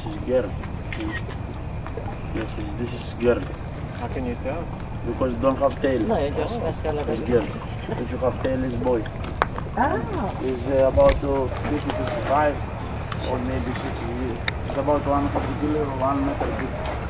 This is girl. Yes, yes, this is girl. How can you tell? Because don't have tail. No, you just mess your It's level. girl. If you have tail, it's boy. Ah, It's uh, about uh, 50, 55 or maybe 60 years. It's about one half kilo or one meter. big.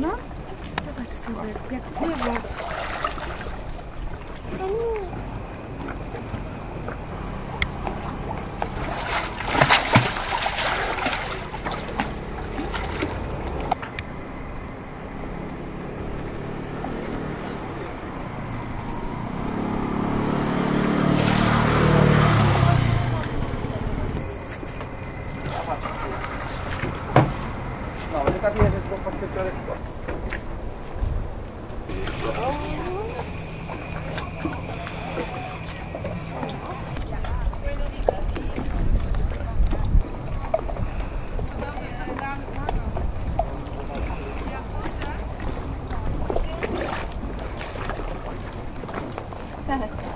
No? Zobacz sobie, jak pływa. No, le capire se si può far aspettare qua. Tak.